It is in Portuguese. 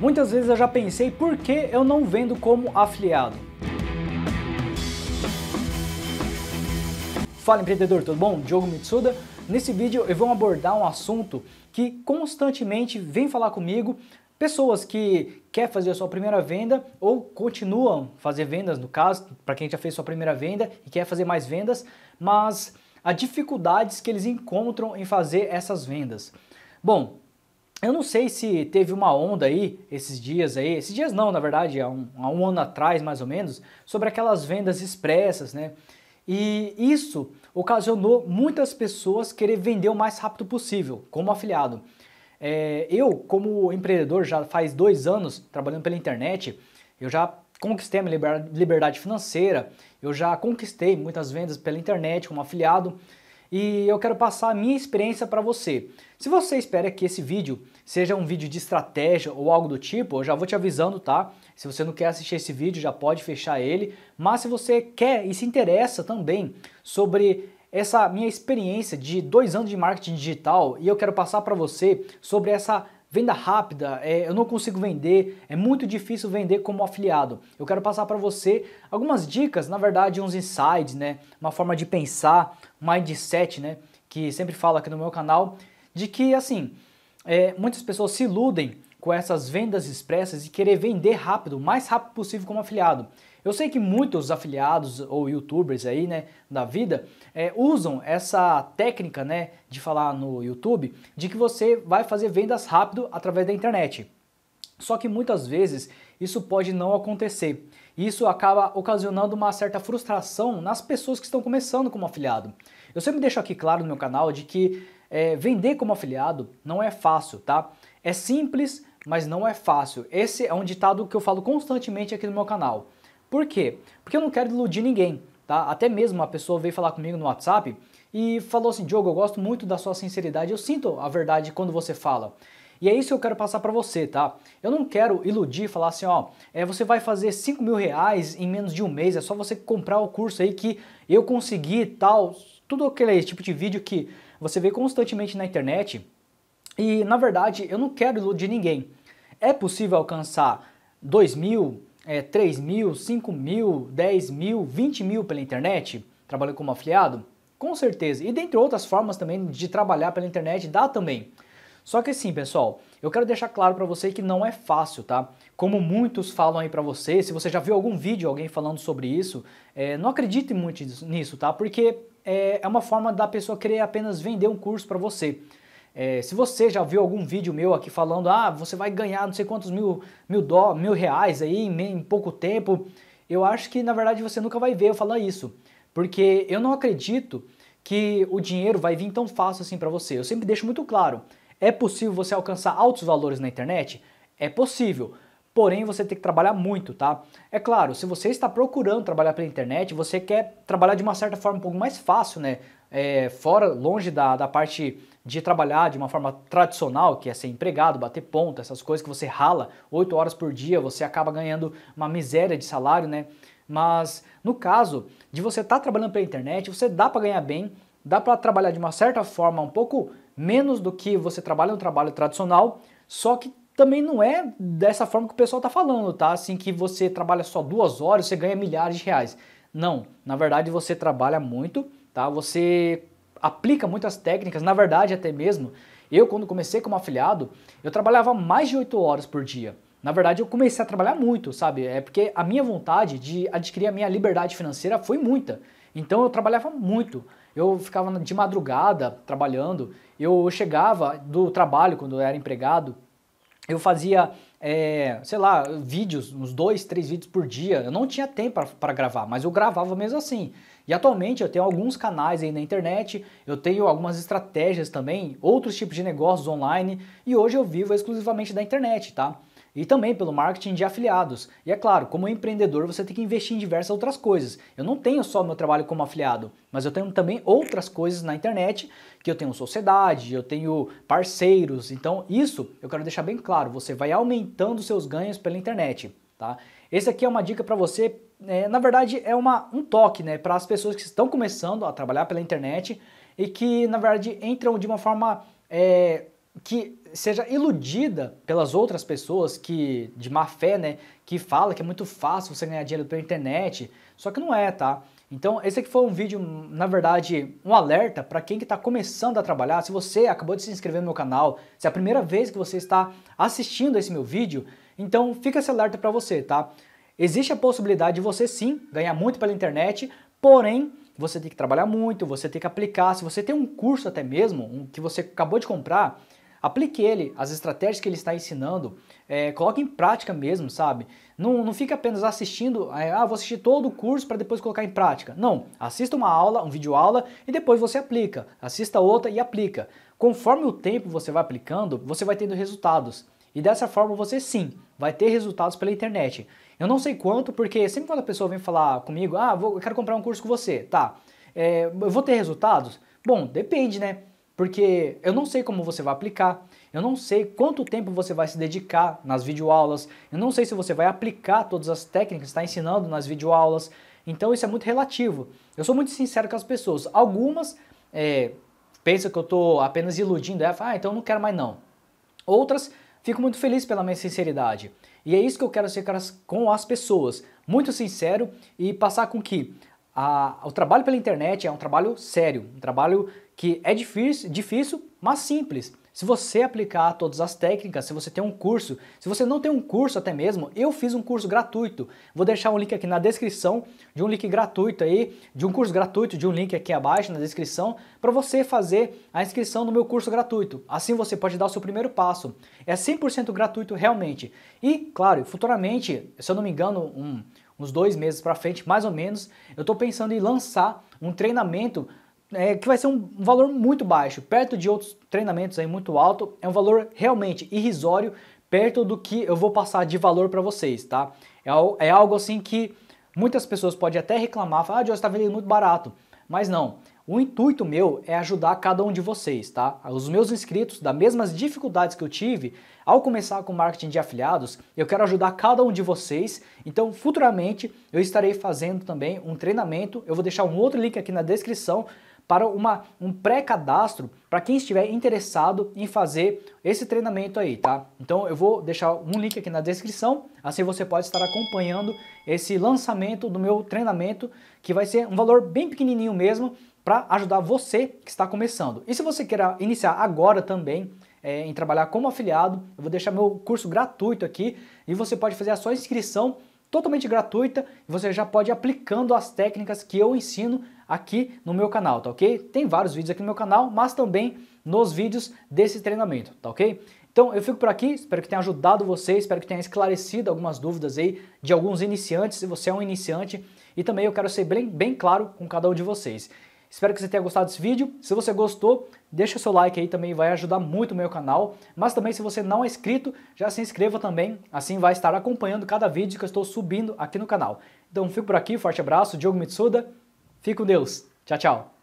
Muitas vezes eu já pensei por que eu não vendo como afiliado. Fala empreendedor, tudo bom? Diogo Mitsuda. Nesse vídeo eu vou abordar um assunto que constantemente vem falar comigo pessoas que quer fazer a sua primeira venda ou continuam fazer vendas no caso, para quem já fez sua primeira venda e quer fazer mais vendas, mas as dificuldades que eles encontram em fazer essas vendas. Bom, eu não sei se teve uma onda aí, esses dias aí, esses dias não, na verdade, há um, há um ano atrás mais ou menos, sobre aquelas vendas expressas, né? E isso ocasionou muitas pessoas querer vender o mais rápido possível, como afiliado. É, eu, como empreendedor, já faz dois anos trabalhando pela internet, eu já conquistei a minha liberdade financeira, eu já conquistei muitas vendas pela internet como afiliado e eu quero passar a minha experiência para você. Se você espera que esse vídeo seja um vídeo de estratégia ou algo do tipo, eu já vou te avisando, tá? Se você não quer assistir esse vídeo, já pode fechar ele. Mas se você quer e se interessa também sobre essa minha experiência de dois anos de marketing digital e eu quero passar para você sobre essa venda rápida, é, eu não consigo vender, é muito difícil vender como afiliado. Eu quero passar para você algumas dicas, na verdade, uns insights, né? Uma forma de pensar, mindset, né? Que sempre falo aqui no meu canal, de que assim, é, muitas pessoas se iludem com essas vendas expressas e querer vender rápido, o mais rápido possível como afiliado. Eu sei que muitos afiliados ou youtubers aí, né, da vida, é, usam essa técnica, né, de falar no YouTube, de que você vai fazer vendas rápido através da internet. Só que muitas vezes isso pode não acontecer. Isso acaba ocasionando uma certa frustração nas pessoas que estão começando como afiliado. Eu sempre deixo aqui claro no meu canal de que é, vender como afiliado não é fácil, tá? É simples, mas não é fácil. Esse é um ditado que eu falo constantemente aqui no meu canal. Por quê? Porque eu não quero iludir ninguém, tá? Até mesmo uma pessoa veio falar comigo no WhatsApp e falou assim: Diogo, eu gosto muito da sua sinceridade, eu sinto a verdade quando você fala. E é isso que eu quero passar para você, tá? Eu não quero iludir, falar assim, ó, é, você vai fazer 5 mil reais em menos de um mês, é só você comprar o curso aí que eu consegui tal, tudo aquele tipo de vídeo que você vê constantemente na internet. E na verdade, eu não quero iludir ninguém. É possível alcançar 2 mil, é, 3 mil, 5 mil, 10 mil, 20 mil pela internet, trabalhando como afiliado? Com certeza. E dentre outras formas também de trabalhar pela internet, dá também. Só que assim, pessoal, eu quero deixar claro para você que não é fácil, tá? Como muitos falam aí para você, se você já viu algum vídeo alguém falando sobre isso, é, não acredite muito nisso, tá? Porque é, é uma forma da pessoa querer apenas vender um curso para você. É, se você já viu algum vídeo meu aqui falando, ah, você vai ganhar não sei quantos mil, mil, dó, mil reais aí em, em pouco tempo, eu acho que na verdade você nunca vai ver eu falar isso. Porque eu não acredito que o dinheiro vai vir tão fácil assim para você. Eu sempre deixo muito claro, é possível você alcançar altos valores na internet? É possível. Porém, você tem que trabalhar muito, tá? É claro, se você está procurando trabalhar pela internet, você quer trabalhar de uma certa forma um pouco mais fácil, né? É, fora, longe da, da parte de trabalhar de uma forma tradicional, que é ser empregado, bater ponta, essas coisas que você rala 8 horas por dia, você acaba ganhando uma miséria de salário, né? Mas no caso de você estar tá trabalhando pela internet, você dá para ganhar bem, dá para trabalhar de uma certa forma um pouco menos do que você trabalha no trabalho tradicional, só que também não é dessa forma que o pessoal está falando, tá? Assim que você trabalha só duas horas, você ganha milhares de reais. Não, na verdade você trabalha muito, tá? Você aplica muitas técnicas, na verdade até mesmo, eu quando comecei como afiliado, eu trabalhava mais de 8 horas por dia. Na verdade eu comecei a trabalhar muito, sabe? É porque a minha vontade de adquirir a minha liberdade financeira foi muita. Então eu trabalhava muito. Eu ficava de madrugada trabalhando, eu chegava do trabalho quando eu era empregado, eu fazia, é, sei lá, vídeos, uns dois, três vídeos por dia. Eu não tinha tempo para gravar, mas eu gravava mesmo assim. E atualmente eu tenho alguns canais aí na internet, eu tenho algumas estratégias também, outros tipos de negócios online, e hoje eu vivo exclusivamente da internet, tá? e também pelo marketing de afiliados. E é claro, como empreendedor você tem que investir em diversas outras coisas. Eu não tenho só meu trabalho como afiliado, mas eu tenho também outras coisas na internet, que eu tenho sociedade, eu tenho parceiros. Então, isso eu quero deixar bem claro, você vai aumentando seus ganhos pela internet, tá? Esse aqui é uma dica para você, é, na verdade é uma, um toque, né, para as pessoas que estão começando a trabalhar pela internet e que, na verdade, entram de uma forma é, que seja iludida pelas outras pessoas que de má fé, né, que fala que é muito fácil você ganhar dinheiro pela internet, só que não é, tá? Então, esse aqui foi um vídeo, na verdade, um alerta para quem que está começando a trabalhar. Se você acabou de se inscrever no meu canal, se é a primeira vez que você está assistindo esse meu vídeo, então fica esse alerta para você, tá? Existe a possibilidade de você sim ganhar muito pela internet, porém você tem que trabalhar muito, você tem que aplicar. Se você tem um curso até mesmo, um que você acabou de comprar, aplique ele, as estratégias que ele está ensinando, é, coloque em prática mesmo, sabe? Não, não fique apenas assistindo, é, ah, vou assistir todo o curso para depois colocar em prática. Não, assista uma aula, um vídeo aula e depois você aplica. Assista outra e aplica. Conforme o tempo você vai aplicando, você vai tendo resultados. E dessa forma você sim vai ter resultados pela internet. Eu não sei quanto, porque sempre quando a pessoa vem falar comigo, ah, vou, eu quero comprar um curso com você, tá? É, eu vou ter resultados? Bom, depende, né? porque eu não sei como você vai aplicar, eu não sei quanto tempo você vai se dedicar nas videoaulas, eu não sei se você vai aplicar todas as técnicas que está ensinando nas videoaulas, então isso é muito relativo. Eu sou muito sincero com as pessoas, algumas é, pensam que eu estou apenas iludindo ela, ah, então eu não quero mais não. Outras ficam muito felizes pela minha sinceridade. E é isso que eu quero ser com as pessoas, muito sincero e passar com que a, o trabalho pela internet é um trabalho sério, um trabalho que é difícil, difícil, mas simples. Se você aplicar todas as técnicas, se você tem um curso, se você não tem um curso até mesmo, eu fiz um curso gratuito. Vou deixar um link aqui na descrição de um link gratuito aí, de um curso gratuito, de um link aqui abaixo na descrição, para você fazer a inscrição no meu curso gratuito. Assim você pode dar o seu primeiro passo. É 100% gratuito realmente. E, claro, futuramente, se eu não me engano, um, uns dois meses para frente, mais ou menos, eu estou pensando em lançar um treinamento é, que vai ser um valor muito baixo, perto de outros treinamentos aí muito alto, é um valor realmente irrisório, perto do que eu vou passar de valor para vocês, tá? É, é, algo assim que muitas pessoas podem até reclamar, falar, ah, Deus está vendendo muito barato, mas não. O intuito meu é ajudar cada um de vocês, tá? Os meus inscritos, das mesmas dificuldades que eu tive ao começar com marketing de afiliados, eu quero ajudar cada um de vocês. Então, futuramente, eu estarei fazendo também um treinamento. Eu vou deixar um outro link aqui na descrição para uma, um pré-cadastro para quem estiver interessado em fazer esse treinamento aí, tá? Então eu vou deixar um link aqui na descrição, assim você pode estar acompanhando esse lançamento do meu treinamento, que vai ser um valor bem pequenininho mesmo, para ajudar você que está começando. E se você quer iniciar agora também é, em trabalhar como afiliado, eu vou deixar meu curso gratuito aqui e você pode fazer a sua inscrição totalmente gratuita e você já pode ir aplicando as técnicas que eu ensino aqui no meu canal, tá ok? Tem vários vídeos aqui no meu canal, mas também nos vídeos desse treinamento, tá ok? Então eu fico por aqui, espero que tenha ajudado você, espero que tenha esclarecido algumas dúvidas aí de alguns iniciantes, se você é um iniciante, e também eu quero ser bem, bem claro com cada um de vocês. Espero que você tenha gostado desse vídeo. Se você gostou, deixa seu like aí também, vai ajudar muito o meu canal. Mas também se você não é inscrito, já se inscreva também, assim vai estar acompanhando cada vídeo que eu estou subindo aqui no canal. Então fico por aqui, forte abraço, Diogo Mitsuda, fique com Deus, tchau, tchau.